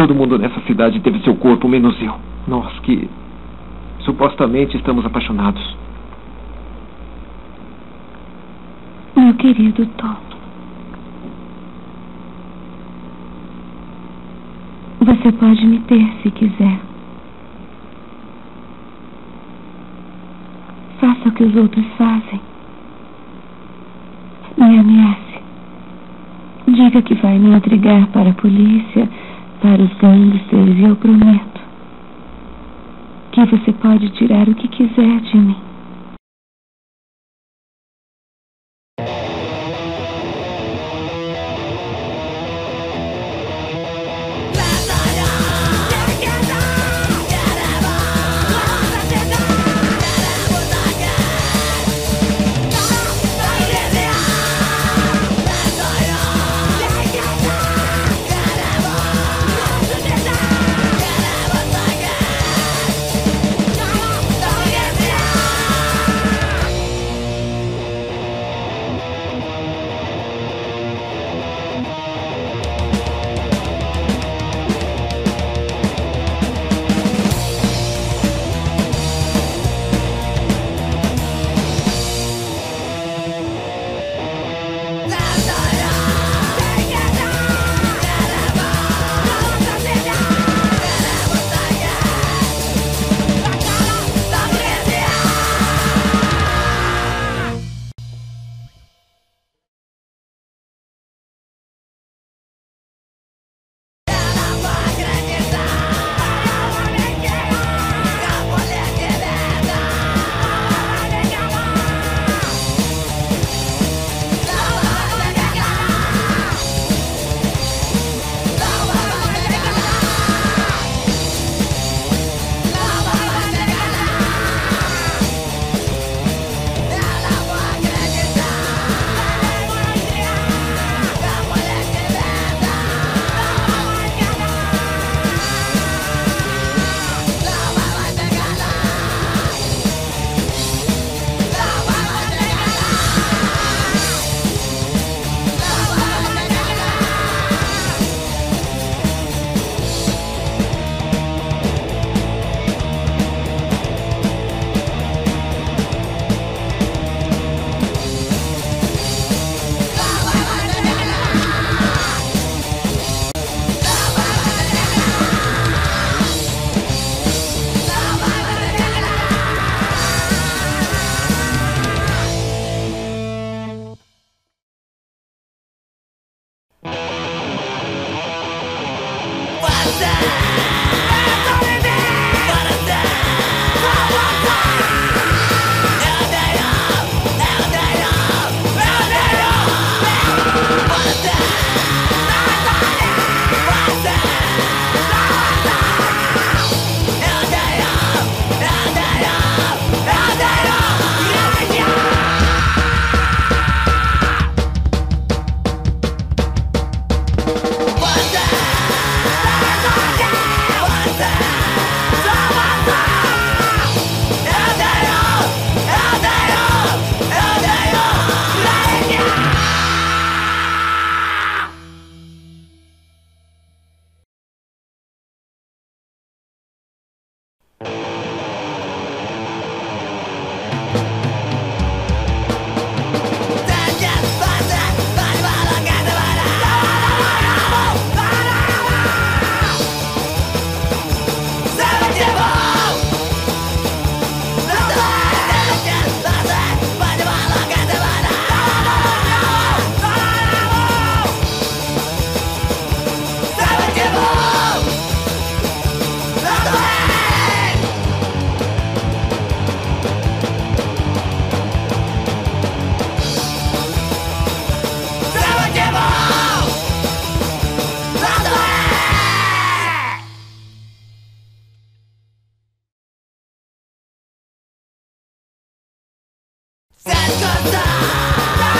Todo mundo nessa cidade teve seu corpo, menos eu. Nós que supostamente estamos apaixonados. Meu querido Tom. Você pode me ter se quiser. Faça o que os outros fazem. Me ameace. Diga que vai me entregar para a polícia, para os e eu prometo que você pode tirar o que quiser de mim. inside That's good